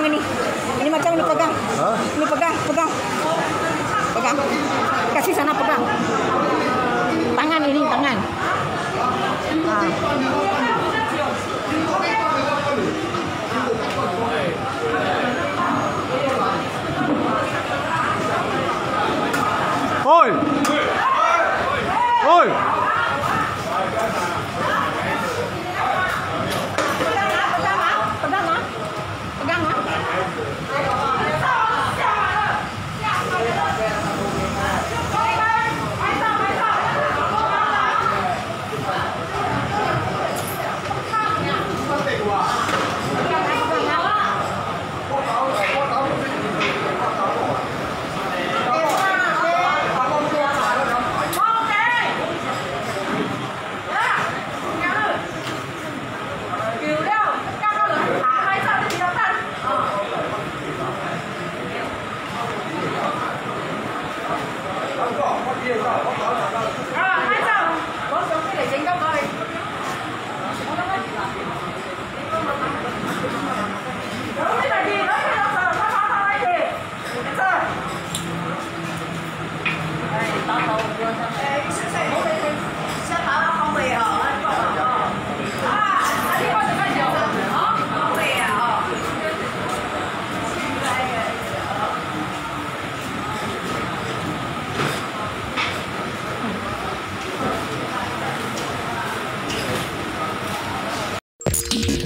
pegang ini. Ini macam ini pegang. Ha? Ini pegang, pegang. Pegang. Kasih sana pegang. Tangan ini, tangan. Ha. Oi! Oi! Oi! 哎，你是不是？小娃娃好美哦，哪里跑的？啊，哪里跑的？哪里跑的？好美！哦，真美啊！哦。